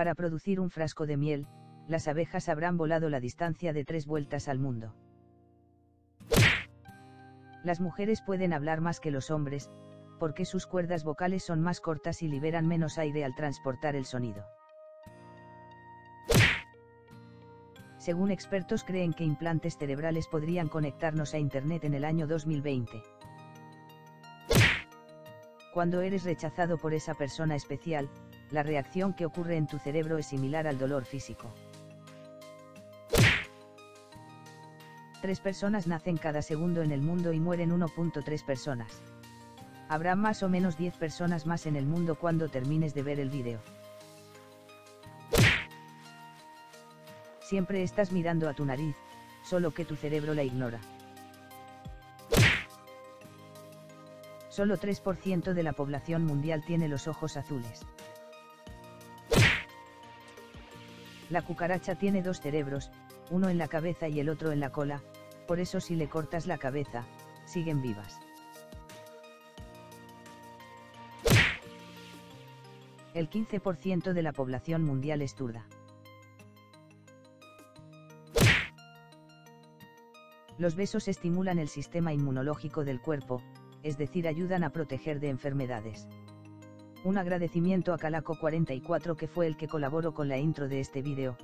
Para producir un frasco de miel, las abejas habrán volado la distancia de tres vueltas al mundo. Las mujeres pueden hablar más que los hombres, porque sus cuerdas vocales son más cortas y liberan menos aire al transportar el sonido. Según expertos creen que implantes cerebrales podrían conectarnos a Internet en el año 2020. Cuando eres rechazado por esa persona especial, la reacción que ocurre en tu cerebro es similar al dolor físico. Tres personas nacen cada segundo en el mundo y mueren 1.3 personas. Habrá más o menos 10 personas más en el mundo cuando termines de ver el vídeo. Siempre estás mirando a tu nariz, solo que tu cerebro la ignora. Solo 3% de la población mundial tiene los ojos azules. La cucaracha tiene dos cerebros, uno en la cabeza y el otro en la cola, por eso si le cortas la cabeza, siguen vivas. El 15% de la población mundial es turda. Los besos estimulan el sistema inmunológico del cuerpo, es decir, ayudan a proteger de enfermedades. Un agradecimiento a Calaco44 que fue el que colaboró con la intro de este vídeo,